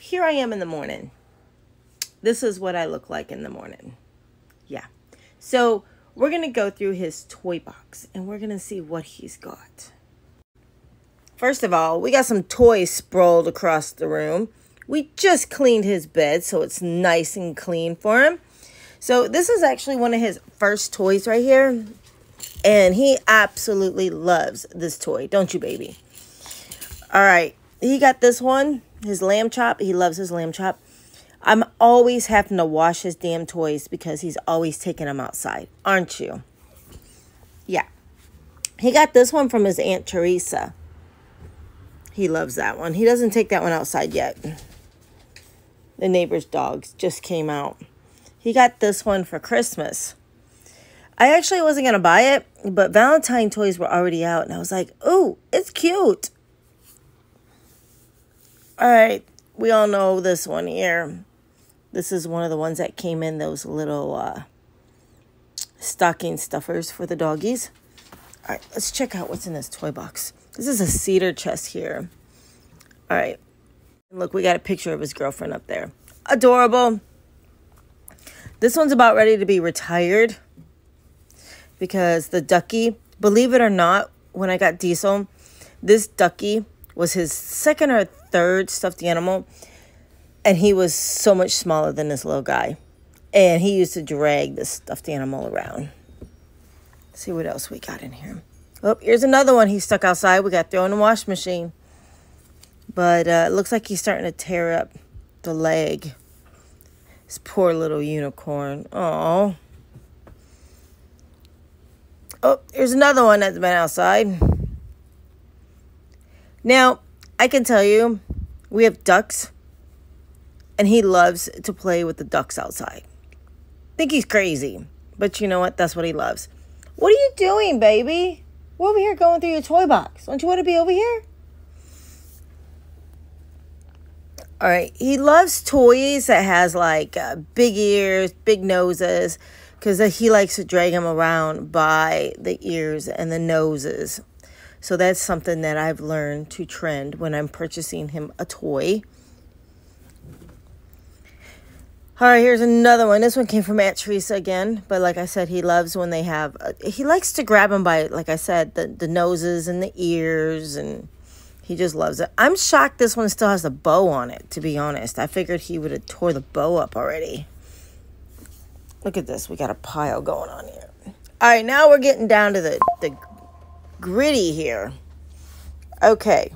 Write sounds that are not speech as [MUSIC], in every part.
Here I am in the morning. This is what I look like in the morning. Yeah. So we're going to go through his toy box and we're going to see what he's got. First of all, we got some toys sprawled across the room. We just cleaned his bed so it's nice and clean for him. So this is actually one of his first toys right here. And he absolutely loves this toy. Don't you, baby? All right. He got this one, his lamb chop. He loves his lamb chop. I'm always having to wash his damn toys because he's always taking them outside. Aren't you? Yeah. He got this one from his Aunt Teresa. He loves that one. He doesn't take that one outside yet. The neighbor's dogs just came out. He got this one for Christmas. I actually wasn't going to buy it, but Valentine toys were already out. And I was like, oh, it's cute. All right. We all know this one here. This is one of the ones that came in those little uh, stocking stuffers for the doggies. All right, let's check out what's in this toy box. This is a cedar chest here. All right. Look, we got a picture of his girlfriend up there. Adorable. This one's about ready to be retired because the ducky, believe it or not, when I got Diesel, this ducky was his second or third stuffed animal, and he was so much smaller than this little guy. And he used to drag this stuffed animal around. Let's see what else we got in here. Oh, here's another one he stuck outside. We got thrown in the wash machine. But uh, it looks like he's starting to tear up the leg. This poor little unicorn. Oh. Oh, here's another one that's been outside. Now, I can tell you, we have ducks, and he loves to play with the ducks outside. Think he's crazy, but you know what? That's what he loves. What are you doing, baby? We're over here going through your toy box. Don't you want to be over here? All right. He loves toys that has like uh, big ears, big noses, because he likes to drag them around by the ears and the noses. So that's something that I've learned to trend when I'm purchasing him a toy. All right, here's another one. This one came from Aunt Teresa again, but like I said, he loves when they have. Uh, he likes to grab them by, like I said, the the noses and the ears, and he just loves it. I'm shocked this one still has a bow on it. To be honest, I figured he would have tore the bow up already. Look at this. We got a pile going on here. All right, now we're getting down to the the gritty here. Okay.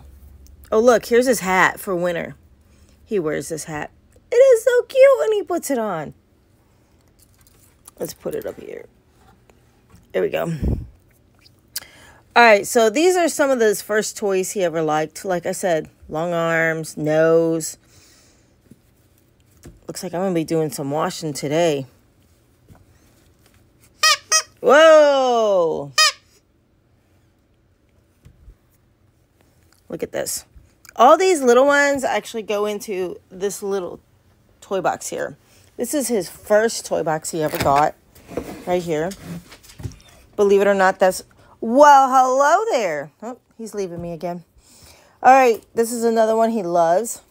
Oh look, here's his hat for winter. He wears this hat. It is so cute when he puts it on. Let's put it up here. There we go. All right, so these are some of those first toys he ever liked. Like I said, long arms, nose. Looks like I'm going to be doing some washing today. Whoa! Look at this. All these little ones actually go into this little toy box here. This is his first toy box he ever got. Right here. Believe it or not, that's... Well, hello there. Oh, he's leaving me again. All right, this is another one he loves.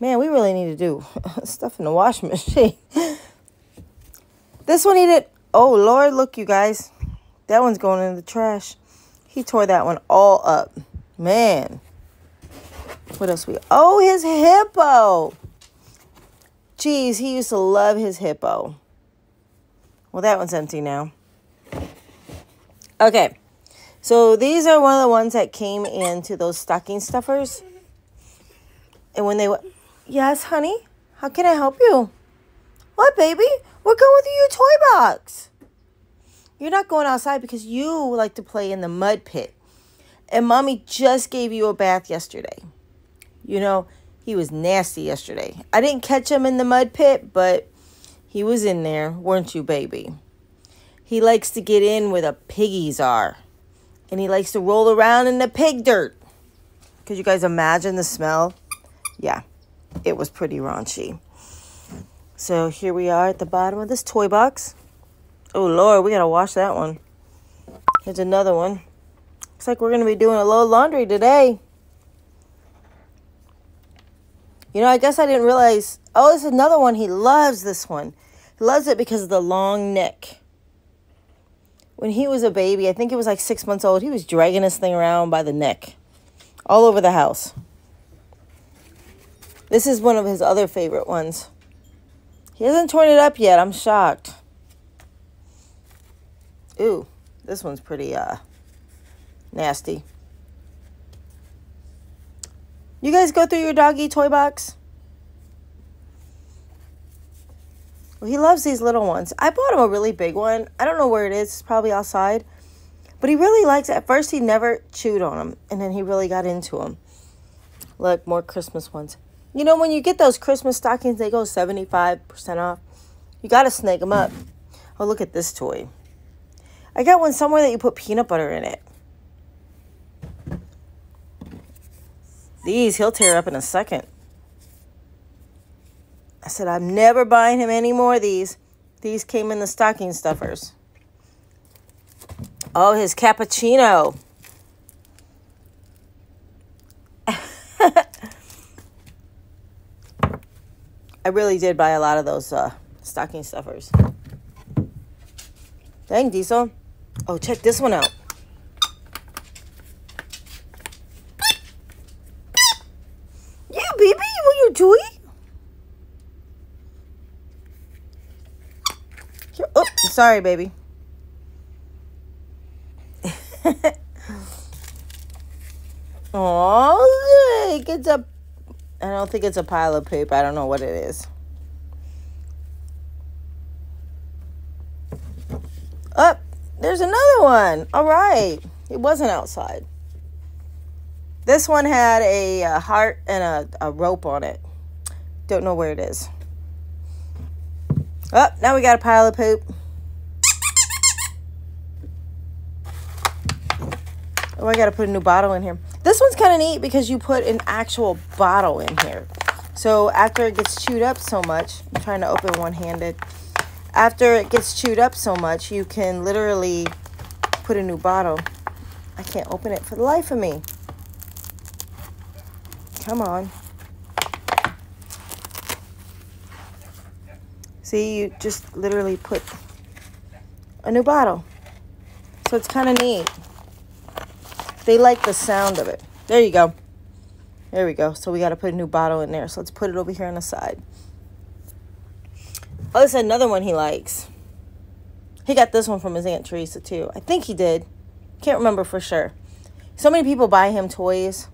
Man, we really need to do [LAUGHS] stuff in the washing machine. [LAUGHS] this one he did... Oh, Lord, look, you guys. That one's going in the trash. He tore that one all up. Man. What else we... Oh, his hippo. Jeez, he used to love his hippo. Well, that one's empty now. Okay. So these are one of the ones that came into those stocking stuffers. And when they went, yes, honey, how can I help you? What, baby? We're going through your toy box. You're not going outside because you like to play in the mud pit. And mommy just gave you a bath yesterday. You know, he was nasty yesterday. I didn't catch him in the mud pit, but he was in there, weren't you, baby? He likes to get in where the piggies are. And he likes to roll around in the pig dirt. Could you guys imagine the smell? Yeah, it was pretty raunchy. So here we are at the bottom of this toy box. Oh, Lord, we got to wash that one. Here's another one. Looks like we're going to be doing a load laundry today. You know, I guess I didn't realize. Oh, there's another one. He loves this one. He loves it because of the long neck. When he was a baby, I think he was like six months old, he was dragging this thing around by the neck all over the house. This is one of his other favorite ones. He hasn't torn it up yet. I'm shocked. Ooh, this one's pretty uh nasty. You guys go through your doggy toy box? Well, he loves these little ones. I bought him a really big one. I don't know where it is. It's probably outside. But he really likes it. At first, he never chewed on them. And then he really got into them. Look, more Christmas ones. You know, when you get those Christmas stockings, they go 75% off. You got to snag them up. Oh, look at this toy. I got one somewhere that you put peanut butter in it. These he'll tear up in a second. I said, I'm never buying him any more of these. These came in the stocking stuffers. Oh, his cappuccino. [LAUGHS] I really did buy a lot of those uh, stocking stuffers. Dang, Diesel. Oh, check this one out. Yeah, baby, what you doing? Here, oh, sorry, baby. [LAUGHS] oh, look, it's a I don't think it's a pile of poop. I don't know what it is. Up, oh, there's another one. All right. It wasn't outside. This one had a, a heart and a, a rope on it. Don't know where it is. Oh, now we got a pile of poop. Oh, I got to put a new bottle in here. This one's kind of neat because you put an actual bottle in here. So after it gets chewed up so much, I'm trying to open one-handed. After it gets chewed up so much, you can literally put a new bottle. I can't open it for the life of me. Come on. See, you just literally put a new bottle. So it's kind of neat. They like the sound of it. There you go. There we go. So we got to put a new bottle in there. So let's put it over here on the side. Oh, is another one he likes. He got this one from his Aunt Teresa, too. I think he did. Can't remember for sure. So many people buy him toys.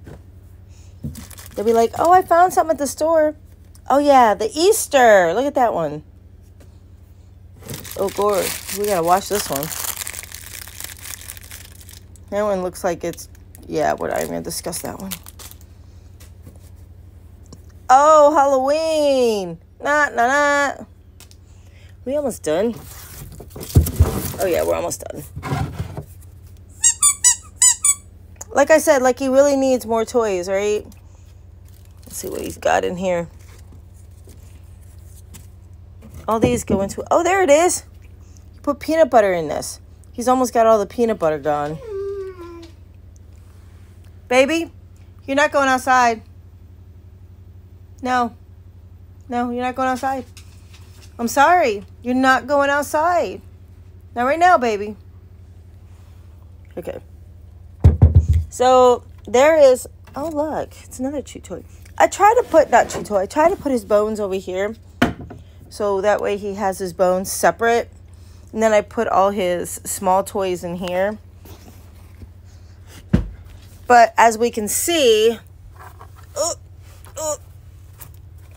They'll be like, oh, I found something at the store. Oh, yeah, the Easter. Look at that one. Oh, God. We got to watch this one. That one looks like it's, yeah, even going to discuss that one. Oh, Halloween. Nah, nah, nah. We almost done. Oh, yeah, we're almost done. Like I said, like he really needs more toys, right? Let's see what he's got in here. All these go into, oh, there it is. put peanut butter in this. He's almost got all the peanut butter gone. Baby, you're not going outside. No. No, you're not going outside. I'm sorry. You're not going outside. Not right now, baby. Okay. So there is. Oh, look. It's another chew toy. I try to put, not chew toy, I try to put his bones over here. So that way he has his bones separate. And then I put all his small toys in here. But as we can see, oh, oh,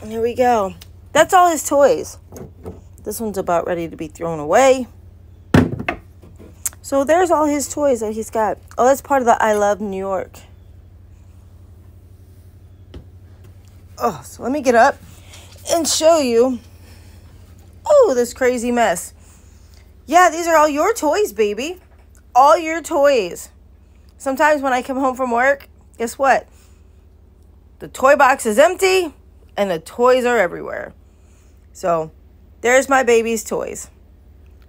here we go. That's all his toys. This one's about ready to be thrown away. So there's all his toys that he's got. Oh, that's part of the I Love New York. Oh, so let me get up and show you. Oh, this crazy mess. Yeah, these are all your toys, baby. All your toys. Sometimes when I come home from work, guess what? The toy box is empty and the toys are everywhere. So there's my baby's toys.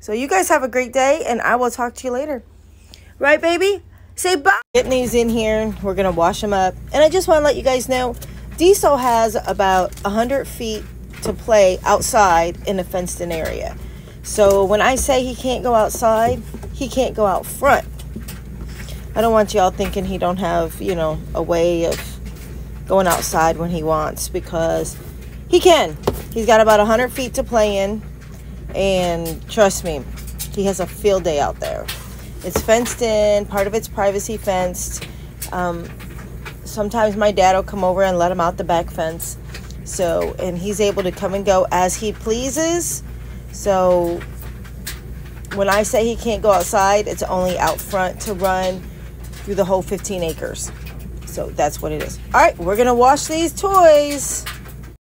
So you guys have a great day and I will talk to you later. Right, baby? Say bye. Getting these in here. We're going to wash them up. And I just want to let you guys know Diesel has about 100 feet to play outside in a fenced in area. So when I say he can't go outside, he can't go out front. I don't want y'all thinking he don't have, you know, a way of going outside when he wants because he can. He's got about 100 feet to play in and trust me, he has a field day out there. It's fenced in, part of it's privacy fenced. Um, sometimes my dad will come over and let him out the back fence. So, and he's able to come and go as he pleases. So, when I say he can't go outside, it's only out front to run through the whole 15 acres. So, that's what it is. All right, we're going to wash these toys.